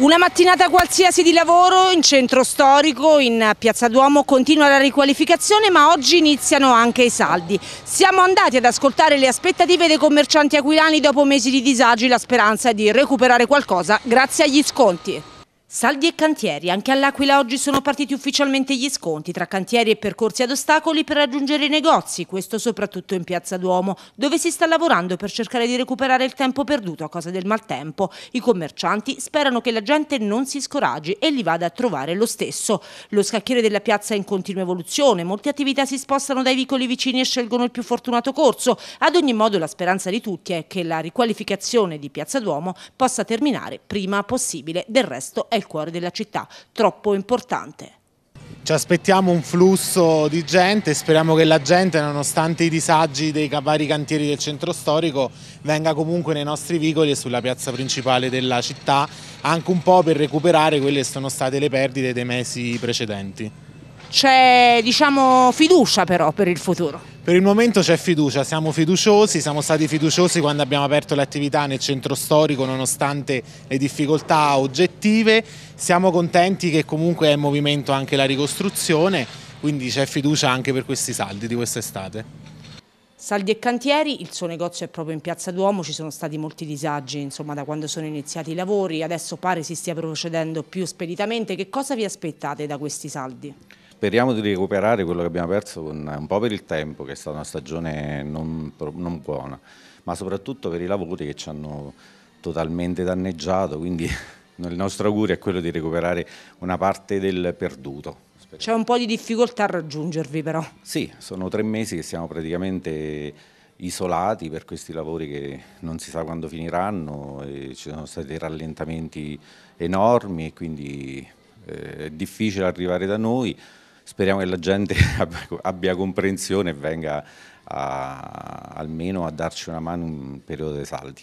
Una mattinata qualsiasi di lavoro in centro storico, in Piazza Duomo continua la riqualificazione ma oggi iniziano anche i saldi. Siamo andati ad ascoltare le aspettative dei commercianti aquilani dopo mesi di disagi, la speranza di recuperare qualcosa grazie agli sconti. Saldi e cantieri. Anche all'Aquila oggi sono partiti ufficialmente gli sconti tra cantieri e percorsi ad ostacoli per raggiungere i negozi, questo soprattutto in Piazza Duomo, dove si sta lavorando per cercare di recuperare il tempo perduto a causa del maltempo. I commercianti sperano che la gente non si scoraggi e li vada a trovare lo stesso. Lo scacchiere della piazza è in continua evoluzione, molte attività si spostano dai vicoli vicini e scelgono il più fortunato corso. Ad ogni modo la speranza di tutti è che la riqualificazione di Piazza Duomo possa terminare prima possibile. Del resto è il cuore della città, troppo importante. Ci aspettiamo un flusso di gente speriamo che la gente, nonostante i disagi dei vari cantieri del centro storico, venga comunque nei nostri vicoli e sulla piazza principale della città, anche un po' per recuperare quelle che sono state le perdite dei mesi precedenti. C'è diciamo, fiducia però per il futuro? Per il momento c'è fiducia, siamo fiduciosi, siamo stati fiduciosi quando abbiamo aperto le attività nel centro storico nonostante le difficoltà oggettive, siamo contenti che comunque è in movimento anche la ricostruzione, quindi c'è fiducia anche per questi saldi di quest'estate. Saldi e cantieri, il suo negozio è proprio in Piazza Duomo, ci sono stati molti disagi insomma, da quando sono iniziati i lavori, adesso pare si stia procedendo più speditamente, che cosa vi aspettate da questi saldi? Speriamo di recuperare quello che abbiamo perso con, un po' per il tempo, che è stata una stagione non, non buona, ma soprattutto per i lavori che ci hanno totalmente danneggiato, quindi il nostro augurio è quello di recuperare una parte del perduto. C'è un po' di difficoltà a raggiungervi però. Sì, sono tre mesi che siamo praticamente isolati per questi lavori che non si sa quando finiranno ci sono stati rallentamenti enormi e quindi eh, è difficile arrivare da noi speriamo che la gente abbia comprensione e venga a, almeno a darci una mano in un periodo dei saldi.